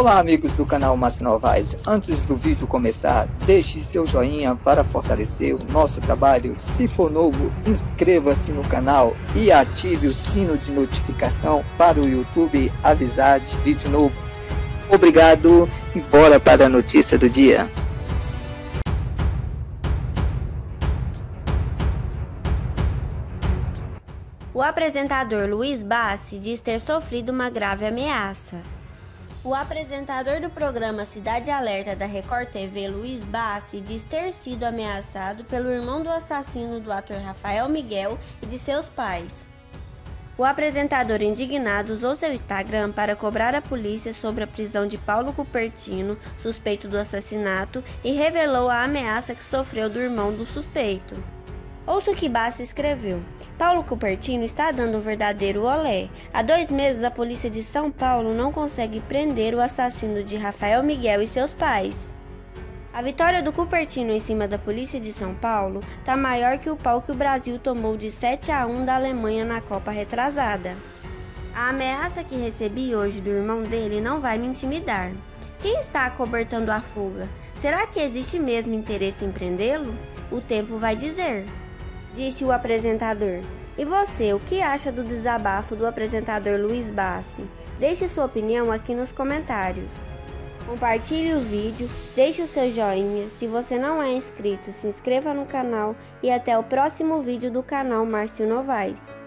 Olá amigos do canal Márcio Novaes, antes do vídeo começar, deixe seu joinha para fortalecer o nosso trabalho. Se for novo, inscreva-se no canal e ative o sino de notificação para o YouTube avisar de vídeo novo. Obrigado e bora para a notícia do dia. O apresentador Luiz Bassi diz ter sofrido uma grave ameaça. O apresentador do programa Cidade Alerta da Record TV, Luiz Bassi, diz ter sido ameaçado pelo irmão do assassino do ator Rafael Miguel e de seus pais. O apresentador indignado usou seu Instagram para cobrar a polícia sobre a prisão de Paulo Cupertino, suspeito do assassinato, e revelou a ameaça que sofreu do irmão do suspeito. Ouça o que Bassi escreveu. Paulo Cupertino está dando um verdadeiro olé. Há dois meses, a polícia de São Paulo não consegue prender o assassino de Rafael Miguel e seus pais. A vitória do Cupertino em cima da polícia de São Paulo está maior que o pau que o Brasil tomou de 7 a 1 da Alemanha na Copa retrasada. A ameaça que recebi hoje do irmão dele não vai me intimidar. Quem está acobertando a fuga? Será que existe mesmo interesse em prendê-lo? O tempo vai dizer disse o apresentador. E você, o que acha do desabafo do apresentador Luiz Bassi? Deixe sua opinião aqui nos comentários. Compartilhe o vídeo, deixe o seu joinha. Se você não é inscrito, se inscreva no canal e até o próximo vídeo do canal Márcio Novaes.